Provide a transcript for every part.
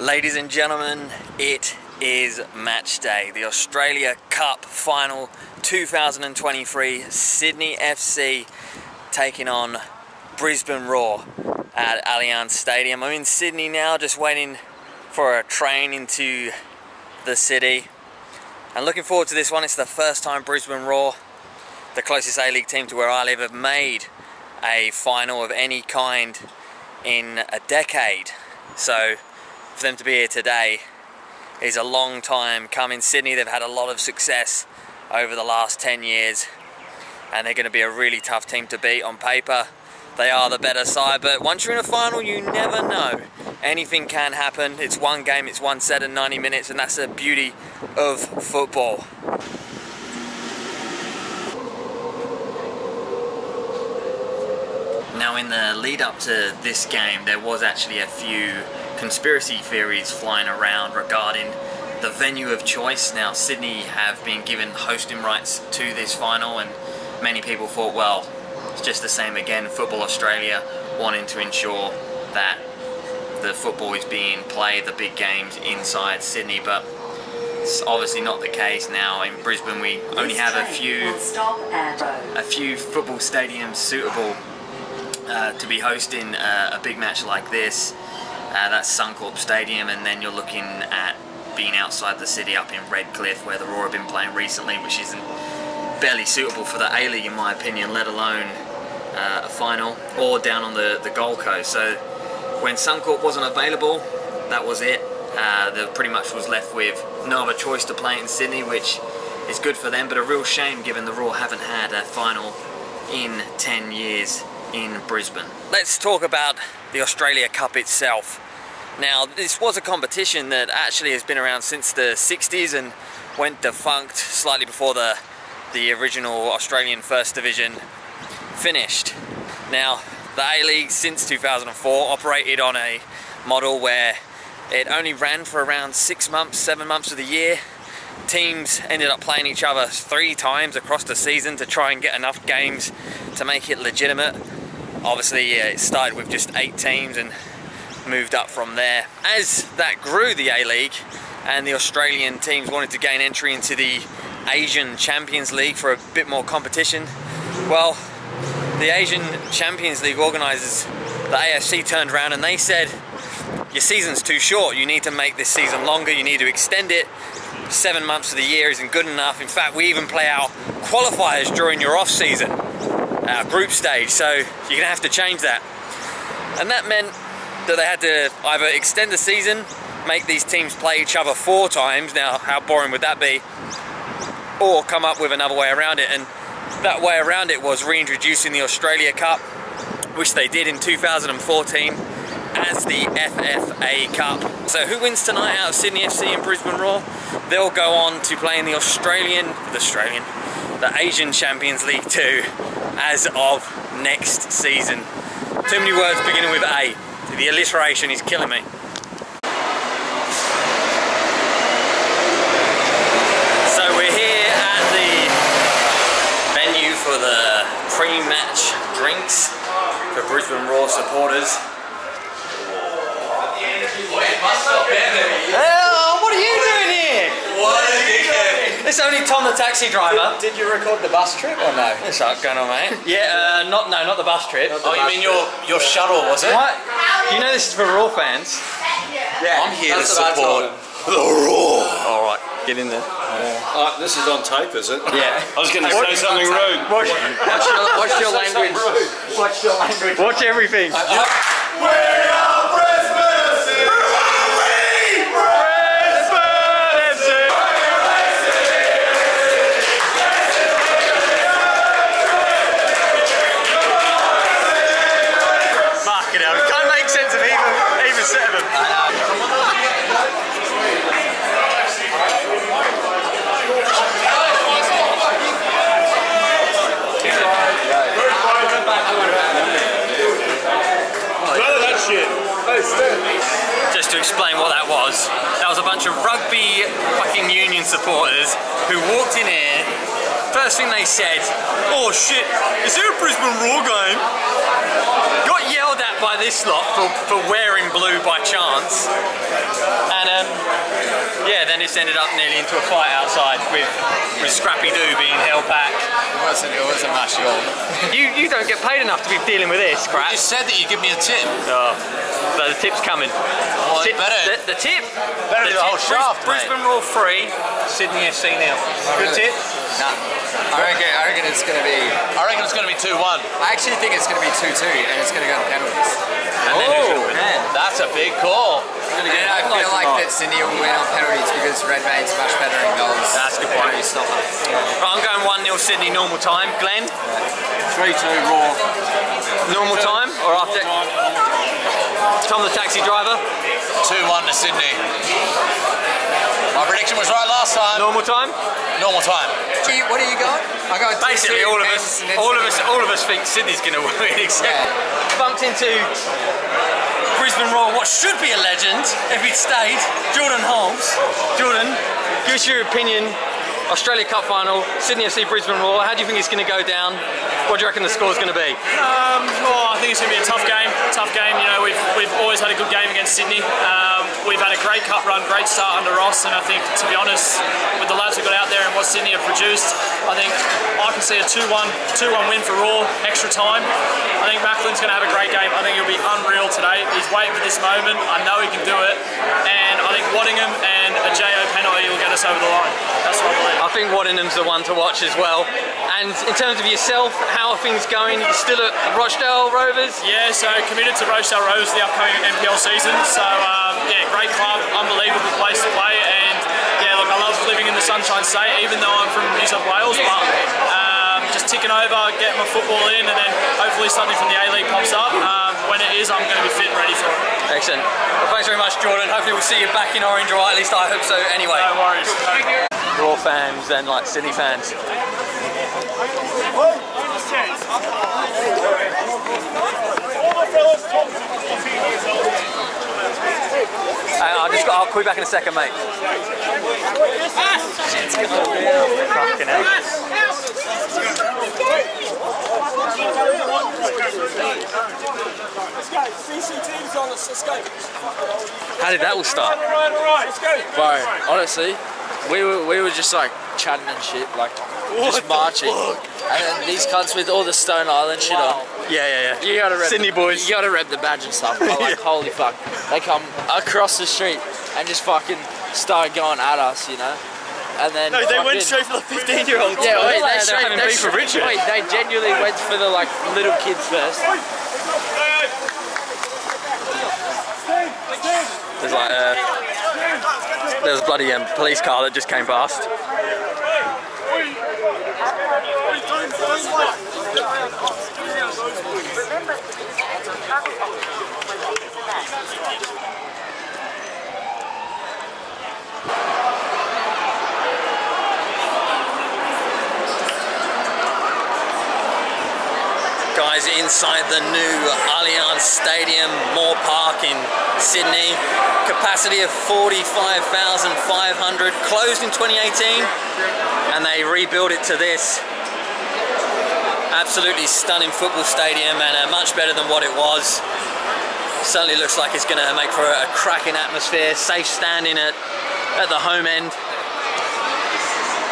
Ladies and gentlemen, it is match day. The Australia Cup final 2023, Sydney FC taking on Brisbane Roar at Allianz Stadium. I'm in Sydney now, just waiting for a train into the city. And looking forward to this one. It's the first time Brisbane Roar, the closest A-League team to where I live, have made a final of any kind in a decade. So for them to be here today is a long time coming. In sydney, they've had a lot of success over the last 10 years and they're going to be a really tough team to beat on paper. They are the better side, but once you're in a final, you never know. Anything can happen. It's one game, it's one set in 90 minutes, and that's the beauty of football. Now, in the lead up to this game, there was actually a few conspiracy theories flying around regarding the venue of choice. Now, Sydney have been given hosting rights to this final, and many people thought, well, it's just the same again. Football Australia wanting to ensure that the football is being played, the big games inside Sydney, but it's obviously not the case now. In Brisbane, we only have a few a few football stadiums suitable uh, to be hosting uh, a big match like this. Uh, that's Suncorp Stadium, and then you're looking at being outside the city up in Redcliffe, where the Roar have been playing recently, which isn't barely suitable for the A-League, in my opinion, let alone uh, a final, or down on the, the Gold Coast. So when Suncorp wasn't available, that was it. Uh, there pretty much was left with no other choice to play in Sydney, which is good for them, but a real shame given the Roar haven't had a final in 10 years in Brisbane. Let's talk about the Australia Cup itself. Now, this was a competition that actually has been around since the 60s and went defunct slightly before the, the original Australian First Division finished. Now, the A-League since 2004 operated on a model where it only ran for around six months, seven months of the year. Teams ended up playing each other three times across the season to try and get enough games to make it legitimate. Obviously, it started with just eight teams and moved up from there. As that grew, the A-League, and the Australian teams wanted to gain entry into the Asian Champions League for a bit more competition, well, the Asian Champions League organisers, the AFC, turned around and they said, your season's too short, you need to make this season longer, you need to extend it. Seven months of the year isn't good enough. In fact, we even play our qualifiers during your off season, our group stage, so you're gonna have to change that. And that meant that they had to either extend the season, make these teams play each other four times. Now, how boring would that be? Or come up with another way around it. And that way around it was reintroducing the Australia Cup, which they did in 2014 as the FFA Cup. So who wins tonight out of Sydney FC and Brisbane Roar? They'll go on to play in the Australian, the Australian, the Asian Champions League 2 as of next season. Too many words beginning with A. The alliteration is killing me. So we're here at the venue for the pre-match drinks for Brisbane Roar supporters. It's only Tom the taxi driver. Did you record the bus trip or no? What's up going on, mate? Yeah, uh, not no, not the bus trip. Oh, you mean your your shuttle, was it? What? You know this is for Roar fans. Yeah. I'm here to That's what I told support the Roar. All right, get in there. Uh, this is on tape, is it? Yeah. I was going to say something rude. Watch, What's your, what's your language? What's your language? watch everything. Fucking lot for, for wearing blue by chance. And um, yeah, then it's ended up nearly into a fight outside with, with Scrappy Doo being held back. It wasn't, it wasn't much at all. You you don't get paid enough to be dealing with this crap. You said that you'd give me a tip. Oh, but the tip's coming. Well, Tip- better, the, the tip. better the do the whole shaft, mate. Brisbane Roar 3, Sydney FC nil. Good tip? Nah. I reckon, I reckon it's going to be. I reckon it's going to be 2 1. I actually think it's going to be 2 2 and it's going to go to penalties. Oh. And then who's gonna Oh, win? man. That's a big call. And I feel like that Sydney will win on penalties because Redmayne's much better in goals. That's a good point. Penalty stopper. Right, I'm going 1 0 Sydney normal time. Glenn, 3 2 Roar. normal time or after? Tom the taxi driver, 2 1 to Sydney. My prediction was right last time. normal time. Normal time. What are you going? I go Basically, all of us, all of us, all of us think Sydney's going to win, except Yeah. bumped into Brisbane Roar, what should be a legend if he'd stayed, Jordan Holmes. Jordan, give us your opinion. Australia Cup final, Sydney FC Brisbane Roar. How do you think it's going to go down? What do you reckon the score's going to be? Um, well, I think it's going to be a tough game. Tough game. You know, we've, we've always had a good game against Sydney. A great cup run, great start under Ross, and I think, to be honest, with the lads who got out there and what Sydney have produced, I think I can see a 2-1, 2-1 win for Roar, extra time. I think Macklin's going to have a great game. I think he'll be unreal today. He's waiting for this moment. I know he can do it, and I think Waddingham and a JO penalty will get us over the line. That's what I believe. I think Waddingham's the one to watch as well. And in terms of yourself, how are things going? You're still at Rochedale Rovers? Yeah, so committed to Rochedale Rovers the upcoming NPL season. So um, yeah, great club, unbelievable place to play, and yeah, look, I love living in the Sunshine State, even though I'm from New South Wales. But um, just ticking over, getting my football in, and then hopefully something from the A League pops up. Um, when it is, I'm going to be fit and ready for it. Excellent. Well, thanks very much, Jordan. Hopefully we'll see you back in Orange, or at least I hope so anyway. No worries. Roar fans and like Sydney fans. Uh, I'll just I'll call you back in a second, mate. Fucking hell. How did that all start? Bro, honestly, we were we were just like chatting and shit, like just marching. And then these cunts with all the Stone Island shit on. Yeah, yeah, yeah. You gotta rep Sydney boys. You gotta rep the badge and stuff. But like, holy fuck, they come across the street and just fucking start going at us, you know. And then No, they went straight for the 15 year olds. Yeah, wait, they're they straight, having they beef with straight- Richard. Wait, they genuinely went for the like little kids first. There's like uh, there's a bloody um, police car that just came past. Guys, inside the new Allianz Stadium, Moore Park in Sydney. Capacity of 45,500, closed in 2018, and they rebuilt it to this. Absolutely stunning football stadium and uh, much better than what it was. Certainly looks like it's going to make for a, a cracking atmosphere. Safe standing at, at the home end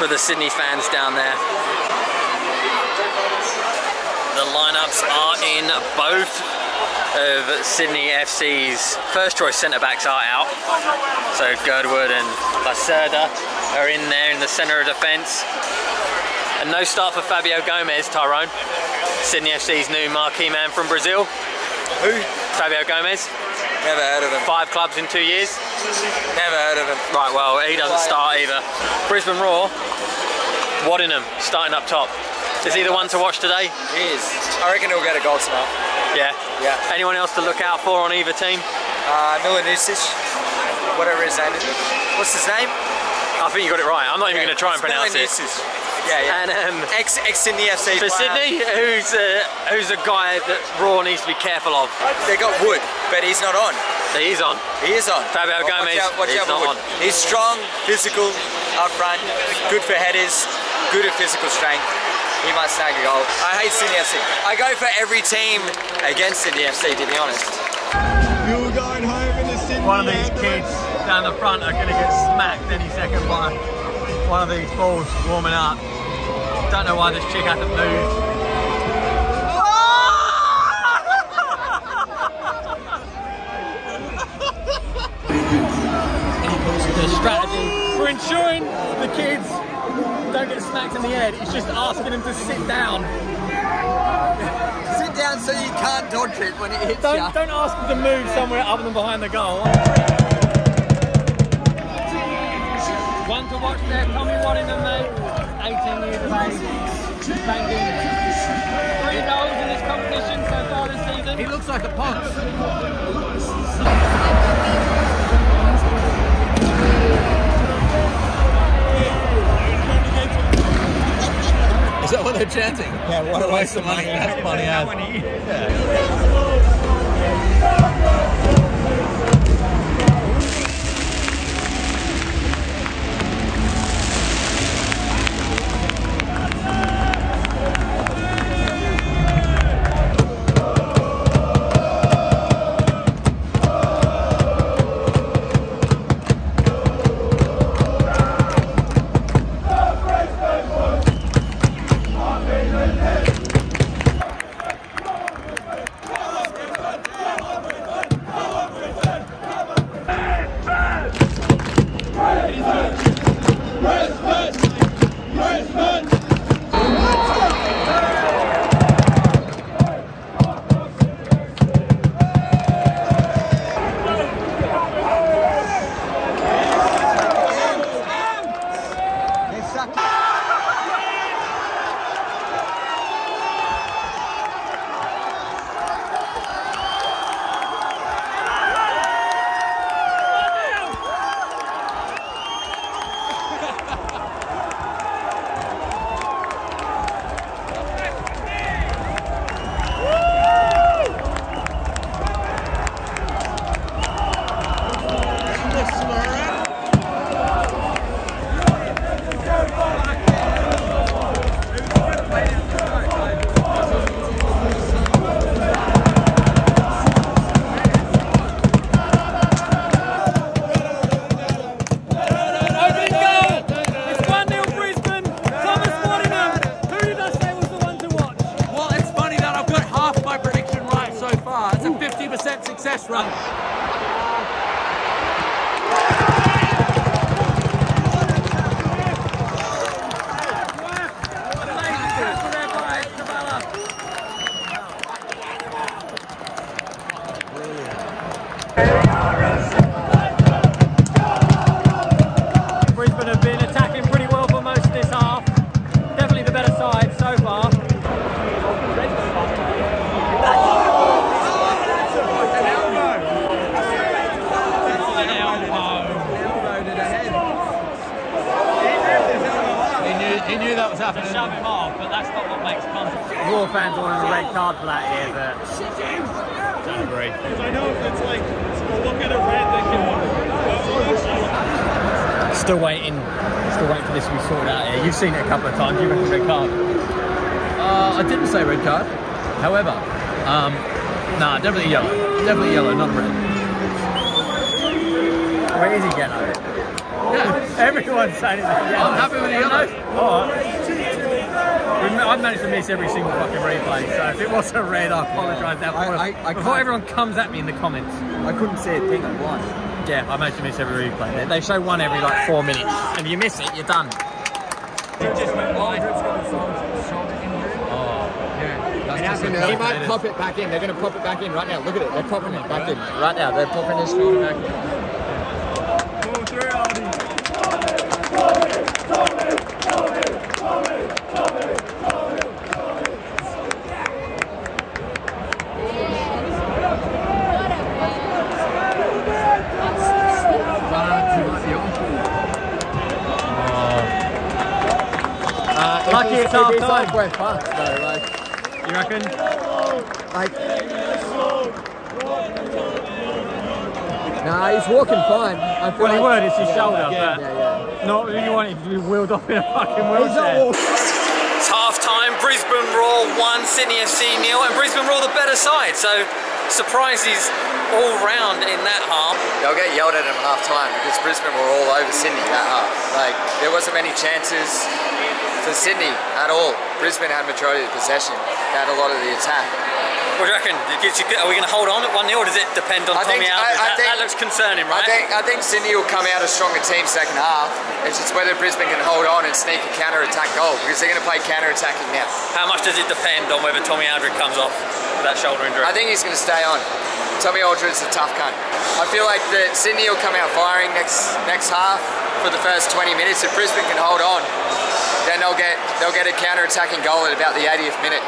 for the Sydney fans down there. The lineups are in both of Sydney FC's first choice centre backs are out. So Girdwood and Lacerda are in there in the centre of defence. And no start for Fabio Gomes, Tyrone. Sydney FC's new marquee man from Brazil. Who? Fabio Gomes, Never heard of him. five clubs in two years. Never heard of him. Right, well, he doesn't start either. Brisbane Roar, Waddingham starting up top. Is he the one to watch today? He is. I reckon he'll get a goal tonight. Yeah. Yeah. Anyone else to look out for on either team? Uh, Milanusic, whatever his name is. What's his name? I think you got it right. I'm not even going to try and pronounce it. Milanusic. Yeah, yeah. And um, ex ex Sydney FC. for player. Sydney, who's a, who's a guy that Roar needs to be careful of? They got Wood, but he's not on. He's on. He is on. Fabio Watch Gomes out, watch is out not Wood. on. He's strong, physical, up front, good for headers. good at physical strength. He might snag a goal. I hate Sydney FC. I go for every team against Sydney FC, to be honest. You're going home in the Sydney One of these kids down the front are going to get smacked any second by one of these balls warming up. I don't know why this chick hasn't moved. The strategy for ensuring the kids don't get smacked in the head is just asking them to sit down. Sit down so you can't dodge it when it hits Don't, don't ask them to move somewhere other than behind the goal. One to watch there, Tommy Waddingham, mate. 18 years of age. Banged in three goals in this competition so far this season. He looks like a punch. Is that what they're chanting? Yeah, what a waste of money. That's funny as. 100% success rate. He knew that. Shove him off, but that's not what makes contact. Roar fans wanted a red card for that here, but don't agree. I know if it's like, look at a red, they can. Still waiting, still waiting for this to be sorted out here. You've seen it a couple of times. You reckon red card? Uh, I didn't say red card. However, um, nah, definitely yellow. Definitely yellow, not red. Where is he yellow? Yeah. Everyone's saying it's yellow. I'm happy with the yellow. All right. We've- I've managed to miss every single fucking replay, so if it was a red, I apologise now. Before, I- I before everyone comes at me in the comments. I couldn't see a thing, I'm blind. Yeah, I managed to miss every replay. They- They show one every like four minutes, and if you miss it, you're done. He oh, might pop it back in. They're going to pop it back in right now. Look at it. They're popping it back in. Right now, they're popping his shoulder back in. Lucky it's half It's time. halfway past though, like, You reckon? like. Nah, he's walking fine. I feel Well, he would. It's his yeah, shoulder, yeah, but yeah, yeah. not who you want it to be wheeled off in a fucking wheelchair. It's half time. Brisbane Roar 1, Sydney FC nil, and Brisbane Roar the better side. So surprises all round in that half. They'll get yelled at them half time because Brisbane were all over Sydney that half. Like there wasn't many chances for Sydney at all. Brisbane had majority of possession. They had a lot of the attack. What do you reckon? Are we going to hold on at 1 0 or does it depend on I Tommy think-? I- I that, think- that looks concerning, I right? think I think Sydney will come out a stronger team second half. It's just whether Brisbane can hold on and sneak a counter attack goal because they're going to play counter attacking now. How much does it depend on whether Tommy Aldridge comes off with that shoulder injury? I think he's going to stay on. Tommy Aldridge's a tough cunt. I feel like that Sydney will come out firing next next half for the first 20 minutes. If Brisbane can hold on, then they'll get they'll get a counter attacking goal at about the 80th minute.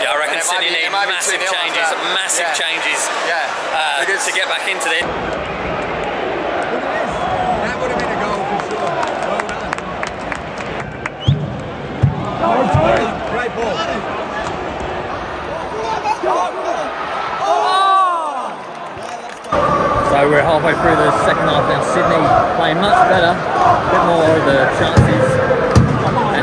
Yeah, I reckon it Sydney be- need massive changes, that. massive Yeah. changes Yeah, uh, because to get back into this. that would have been a goal for sure. Well done. Great ball. So we're halfway through the second half now. Sydney playing much better, a bit more of the chances.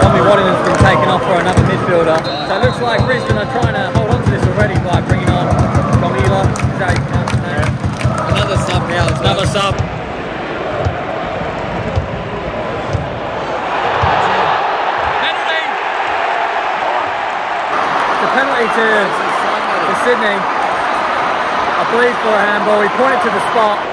Tommy Waddingham's been taken off for another midfielder. So it looks like Brisbane are trying to hold on to this already by bringing on Tomila. Is that how you pronounce his name? Another sub now. Another sub. Penalty! The penalty to, to Sydney. I believe for a handball. He pointed to the spot.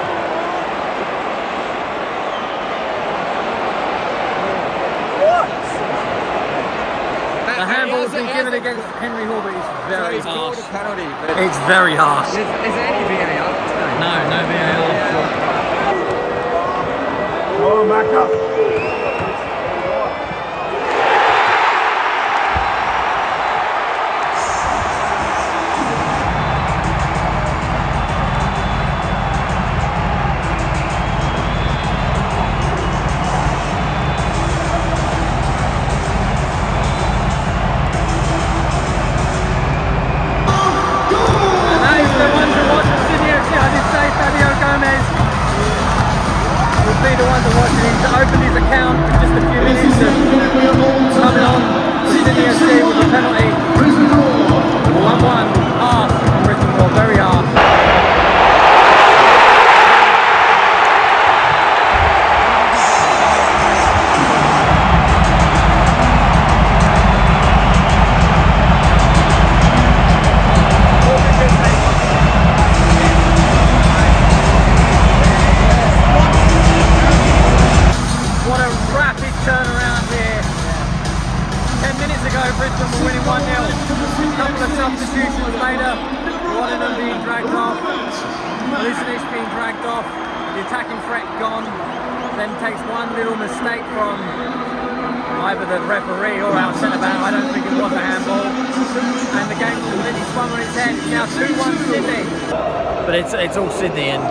Handball's been given against Henry Hall, but it's very called harsh. penalty, but It's very harsh. is, is there any VAR? No, no VAR. Oh, back up. One to opened his account in just a few minutes of coming on for Sydney FC with a penalty. 1-1, harsh on Bristol very harsh. Brisbane were winning 1 0. A couple of substitutions later, one of them being dragged off, Lucinic being dragged off, the attacking threat gone, then takes one little mistake from either the referee or our centre back. I don't think it was a handball. And the game's completely swung on its head. It's now 2 1 Sydney. But it's, it's all Sydney, and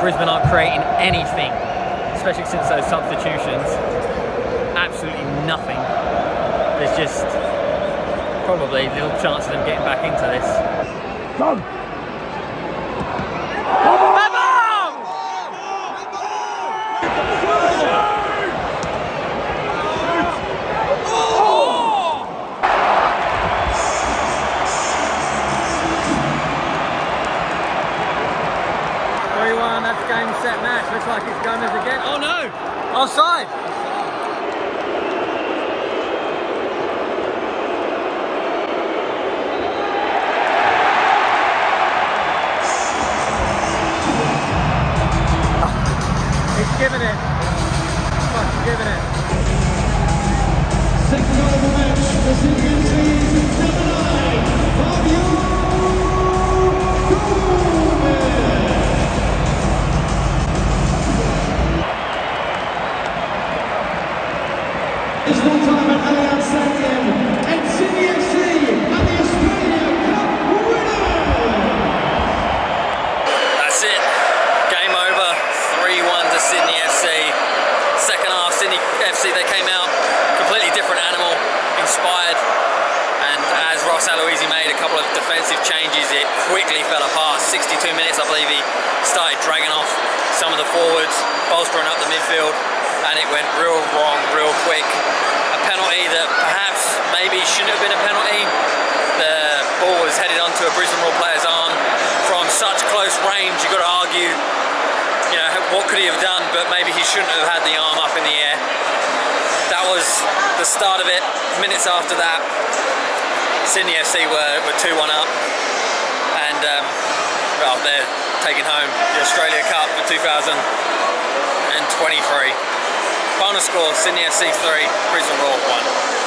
Brisbane aren't creating anything especially since those substitutions. Absolutely nothing. There's just probably little chance of them getting back into this. Come. It's quickly fell apart. 62 minutes, I believe he started dragging off some of the forwards, bolstering up the midfield. and it went real wrong, real quick. A penalty that perhaps maybe shouldn't have been a penalty. The ball was headed onto a Brisbane Roar player's arm from such close range. You've got to argue, you know, what could he have done? But maybe he shouldn't have had the arm up in the air. That was the start of it. Minutes after that, Sydney FC were, were 2 1 up, and um, well, they're taking home the Australia Cup for 2023. Final score Sydney FC 3, Brisbane Roar 1.